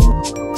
Thank